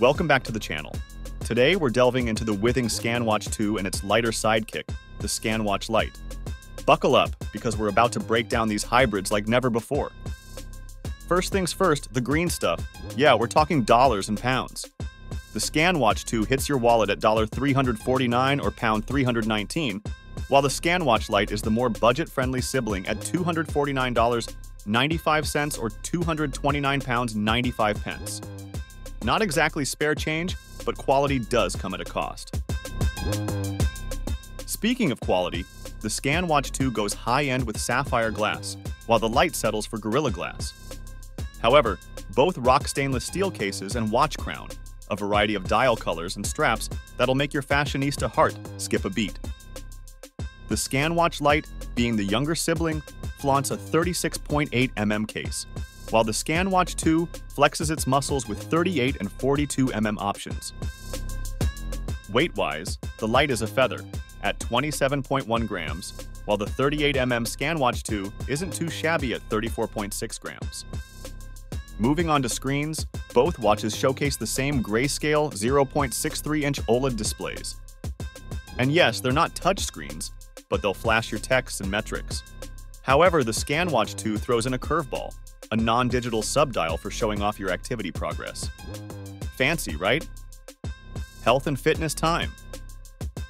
Welcome back to the channel. Today we're delving into the Withings ScanWatch 2 and its lighter sidekick, the ScanWatch Light. Buckle up, because we're about to break down these hybrids like never before. First things first, the green stuff. Yeah, we're talking dollars and pounds. The ScanWatch 2 hits your wallet at $349 or pound 319, while the ScanWatch Light is the more budget-friendly sibling at $249.95 or 229 pounds 95 pence. Not exactly spare change, but quality does come at a cost. Speaking of quality, the ScanWatch 2 goes high-end with sapphire glass, while the light settles for Gorilla Glass. However, both rock stainless steel cases and watch crown, a variety of dial colors and straps that'll make your fashionista heart skip a beat. The ScanWatch Light, being the younger sibling, flaunts a 36.8 mm case, while the ScanWatch 2 flexes its muscles with 38 and 42 mm options. Weight-wise, the light is a feather, at 27.1 grams, while the 38mm ScanWatch 2 isn't too shabby at 34.6 grams. Moving on to screens, both watches showcase the same grayscale 0.63-inch OLED displays. And yes, they're not touchscreens, but they'll flash your texts and metrics. However, the ScanWatch 2 throws in a curveball, a non-digital subdial for showing off your activity progress. Fancy, right? Health and fitness time.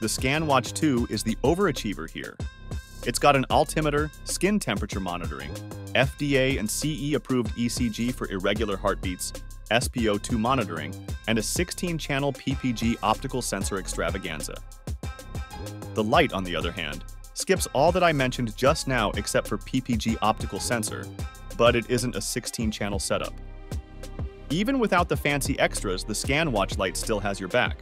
The ScanWatch 2 is the overachiever here. It's got an altimeter, skin temperature monitoring, FDA and CE approved ECG for irregular heartbeats, SpO2 monitoring, and a 16 channel PPG optical sensor extravaganza. The Light, on the other hand, skips all that I mentioned just now except for PPG optical sensor, but it isn't a 16-channel setup. Even without the fancy extras, the ScanWatch Light still has your back.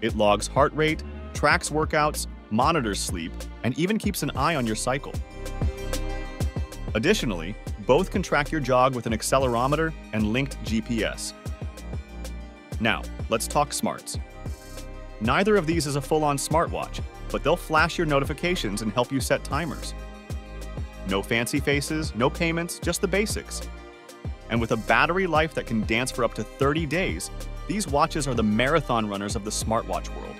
It logs heart rate, tracks workouts, monitors sleep, and even keeps an eye on your cycle. Additionally, both can track your jog with an accelerometer and linked GPS. Now, let's talk smarts. Neither of these is a full-on smartwatch, but they'll flash your notifications and help you set timers. No fancy faces, no payments, just the basics. And with a battery life that can dance for up to 30 days, these watches are the marathon runners of the smartwatch world.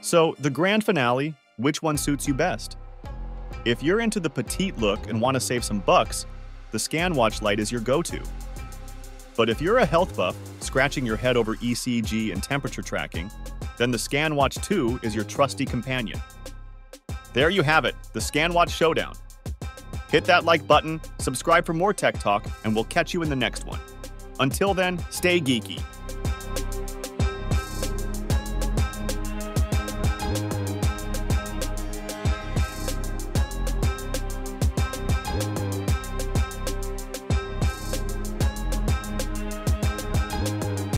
So, the grand finale which one suits you best? If you're into the petite look and want to save some bucks, the ScanWatch Light is your go to. But if you're a health buff, scratching your head over ECG and temperature tracking, then the ScanWatch 2 is your trusty companion. There you have it, the ScanWatch Showdown. Hit that like button, subscribe for more tech talk, and we'll catch you in the next one. Until then, stay geeky.